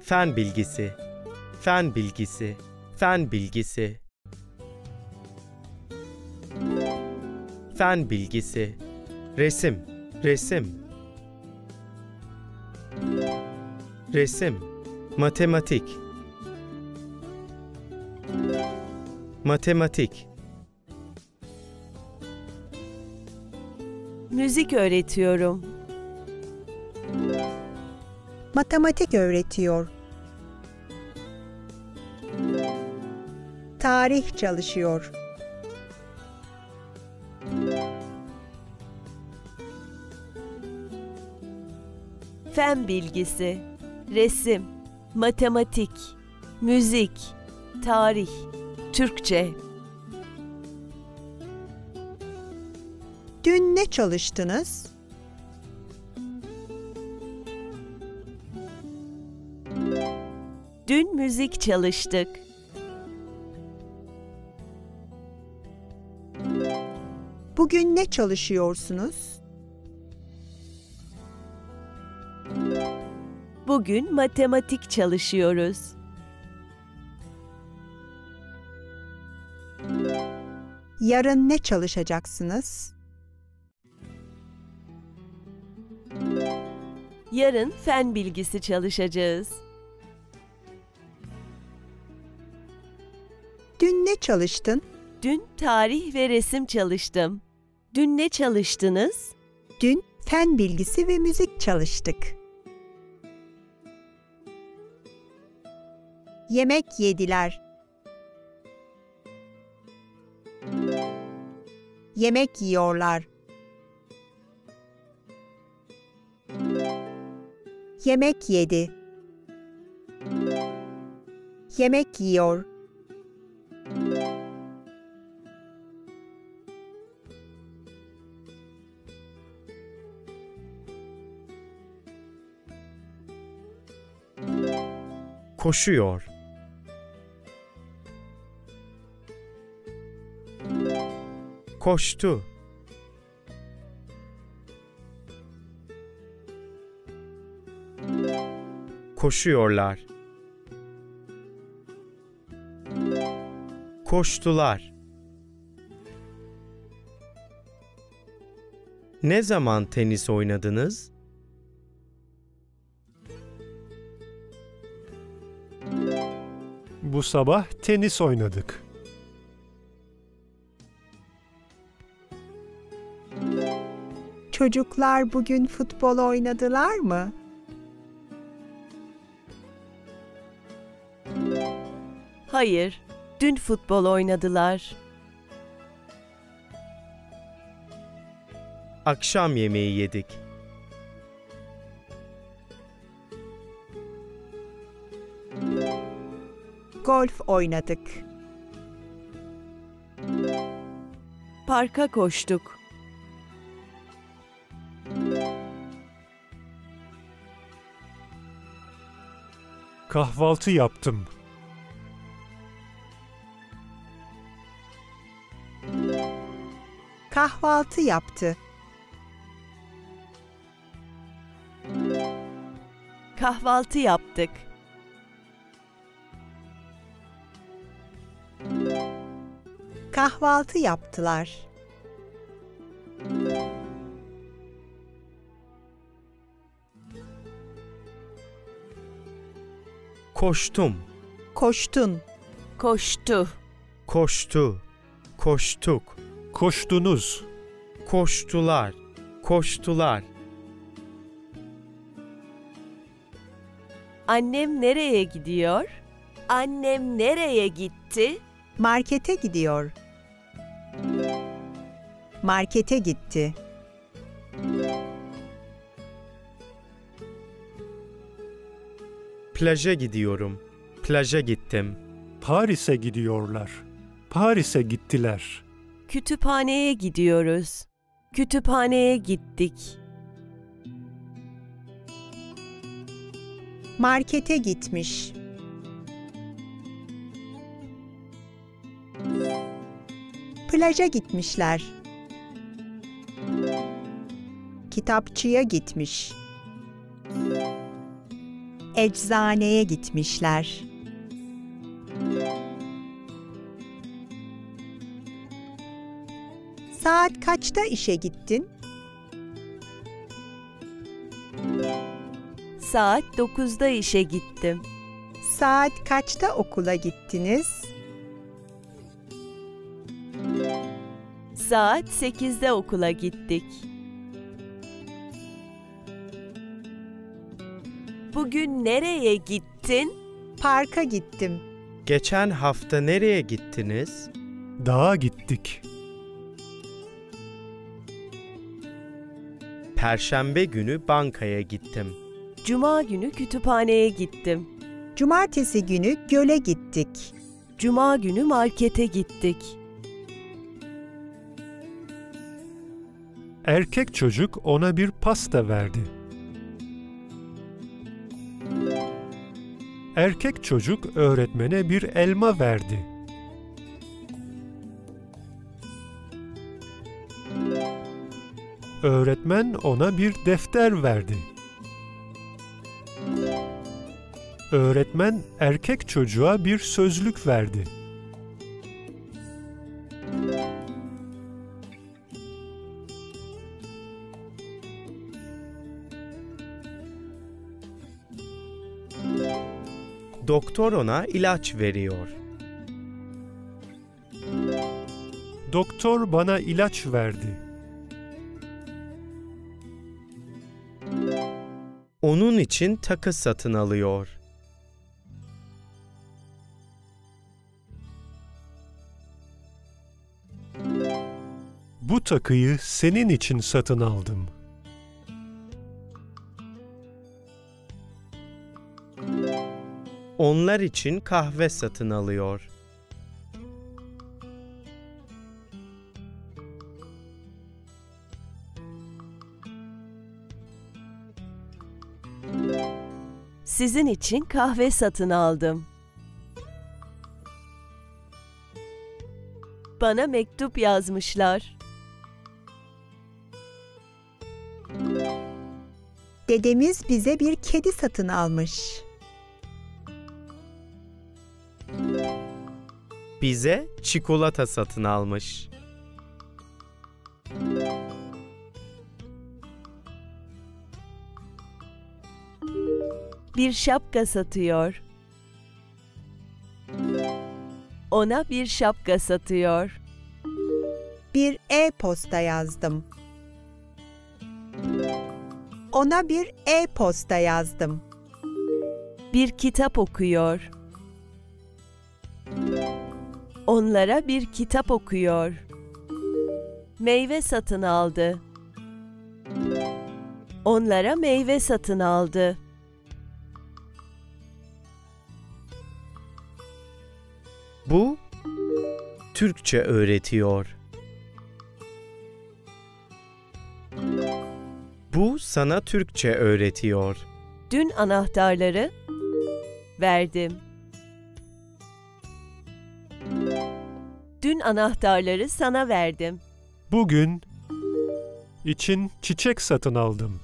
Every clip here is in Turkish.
Fen bilgisi, fen bilgisi, fen bilgisi. Fen bilgisi, resim, resim. Resim, matematik. Matematik, Müzik öğretiyorum. Matematik öğretiyor. Tarih çalışıyor. Fen bilgisi, resim, matematik, müzik, tarih, Türkçe. Dün ne çalıştınız? Dün müzik çalıştık. Bugün ne çalışıyorsunuz? Bugün matematik çalışıyoruz. Yarın ne çalışacaksınız? Yarın fen bilgisi çalışacağız. Dün ne çalıştın? Dün tarih ve resim çalıştım. Dün ne çalıştınız? Dün fen bilgisi ve müzik çalıştık. Yemek yediler. Yemek yiyorlar. Yemek yedi. Yemek yiyor. koşuyor. Koştu. Koşuyorlar. Koştular. Ne zaman tenis oynadınız? Bu sabah tenis oynadık. Çocuklar bugün futbol oynadılar mı? Hayır, dün futbol oynadılar. Akşam yemeği yedik. Golf oynadık. Parka koştuk. Kahvaltı yaptım. Kahvaltı yaptı. Kahvaltı yaptık. Kahvaltı yaptılar. Koştum. Koştun. Koştu. Koştu. Koştuk. Koştunuz. Koştular. Koştular. Annem nereye gidiyor? Annem nereye gitti? Markete gidiyor. Markete gitti. Plaja gidiyorum. Plaja gittim. Paris'e gidiyorlar. Paris'e gittiler. Kütüphaneye gidiyoruz. Kütüphaneye gittik. Markete gitmiş. Plaja gitmişler. Kitapçıya gitmiş. Eczaneye gitmişler. Saat kaçta işe gittin? Saat 9'da işe gittim. Saat kaçta okula gittiniz? Saat 8'de okula gittik. Bugün nereye gittin? Parka gittim. Geçen hafta nereye gittiniz? Dağa gittik. Perşembe günü bankaya gittim. Cuma günü kütüphaneye gittim. Cumartesi günü göle gittik. Cuma günü markete gittik. Erkek çocuk ona bir pasta verdi. Erkek çocuk öğretmene bir elma verdi. Öğretmen ona bir defter verdi. Öğretmen erkek çocuğa bir sözlük verdi. Doktor ona ilaç veriyor. Doktor bana ilaç verdi. Onun için takı satın alıyor. Bu takıyı senin için satın aldım. Onlar için kahve satın alıyor. Sizin için kahve satın aldım. Bana mektup yazmışlar. Dedemiz bize bir kedi satın almış. Bize çikolata satın almış. Bir şapka satıyor. Ona bir şapka satıyor. Bir e-posta yazdım. Ona bir e-posta yazdım. Bir kitap okuyor. Onlara bir kitap okuyor. Meyve satın aldı. Onlara meyve satın aldı. Türkçe öğretiyor. Bu sana Türkçe öğretiyor. Dün anahtarları verdim. Dün anahtarları sana verdim. Bugün için çiçek satın aldım.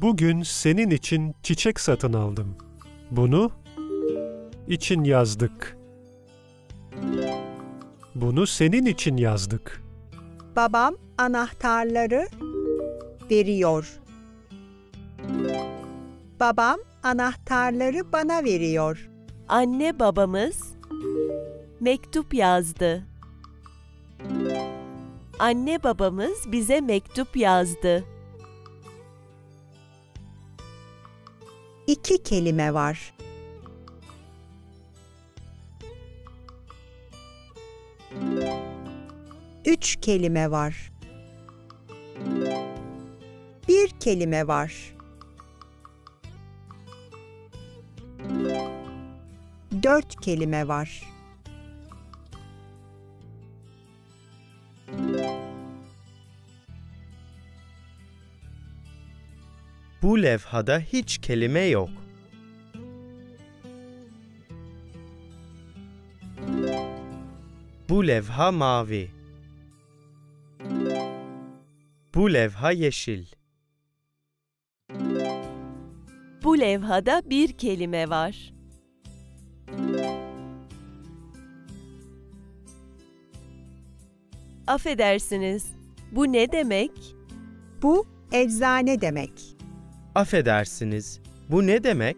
Bugün senin için çiçek satın aldım. Bunu için yazdık. Bunu senin için yazdık. Babam anahtarları veriyor. Babam anahtarları bana veriyor. Anne babamız mektup yazdı. Anne babamız bize mektup yazdı. İki kelime var. Üç kelime var. Bir kelime var. Dört kelime var. Bu levhada hiç kelime yok. Bu levha mavi. Bu levha yeşil. Bu levhada bir kelime var. Affedersiniz. Bu ne demek? Bu eczane demek. Affedersiniz. Bu ne demek?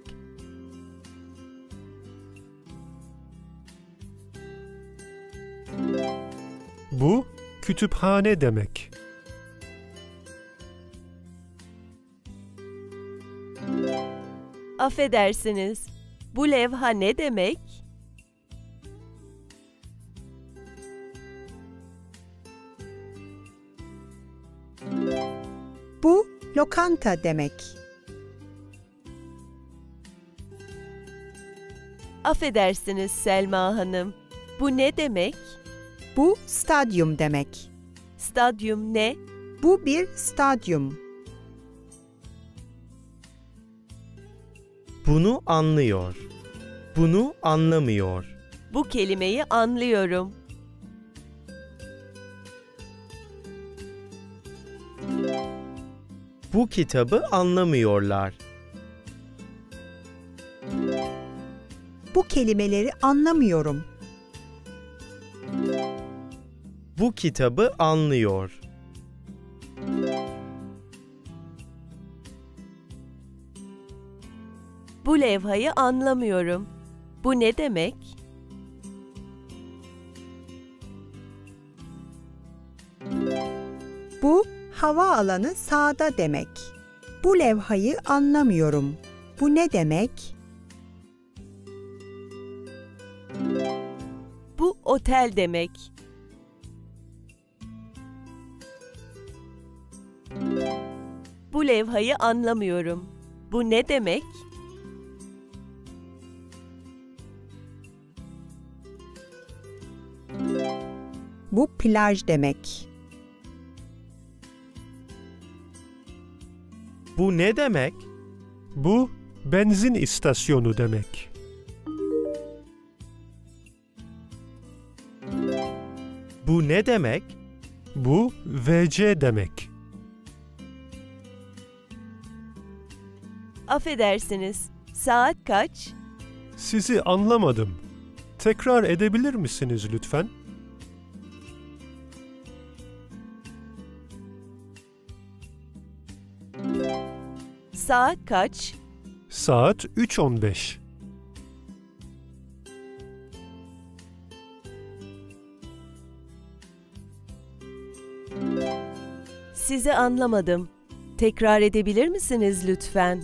Bu kütüphane demek. Affedersiniz. Bu levha ne demek? Bu lokanta demek. Affedersiniz Selma Hanım. Bu ne demek? Bu stadyum demek. Stadyum ne? Bu bir stadyum. Bunu anlıyor. Bunu anlamıyor. Bu kelimeyi anlıyorum. Bu kitabı anlamıyorlar. Bu kelimeleri anlamıyorum. Bu kitabı anlıyor. Bu levhayı anlamıyorum. Bu ne demek? Bu hava alanı sağda demek. Bu levhayı anlamıyorum. Bu ne demek? Bu otel demek. Bu levhayı anlamıyorum. Bu ne demek? Bu plaj demek. Bu ne demek? Bu benzin istasyonu demek. Bu ne demek? Bu VC demek. Affedersiniz. Saat kaç? Sizi anlamadım. Tekrar edebilir misiniz lütfen? Saat kaç? Saat 3.15. Sizi anlamadım. Tekrar edebilir misiniz lütfen?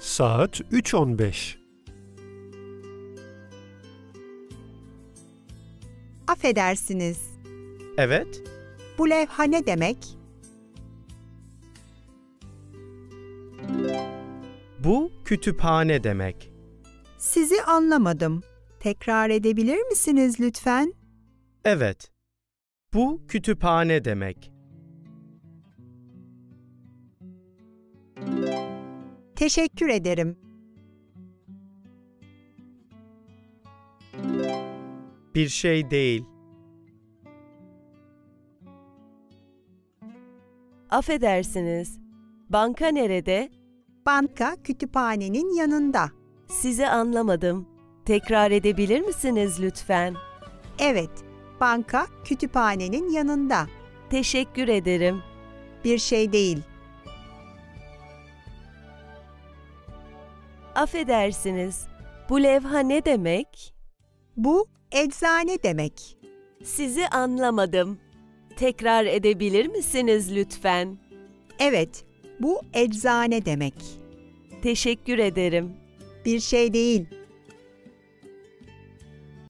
Saat 3.15. Affedersiniz. Evet. Bu levha ne demek? Bu kütüphane demek. Sizi anlamadım. Tekrar edebilir misiniz lütfen? Evet. Bu kütüphane demek. Teşekkür ederim. Bir şey değil. Affedersiniz. Banka nerede? Banka kütüphanenin yanında. Sizi anlamadım. Tekrar edebilir misiniz lütfen? Evet, banka kütüphanenin yanında. Teşekkür ederim. Bir şey değil. Affedersiniz. Bu levha ne demek? Bu eczane demek. Sizi anlamadım. Tekrar edebilir misiniz lütfen? Evet, bu eczane demek. Teşekkür ederim. Bir şey değil.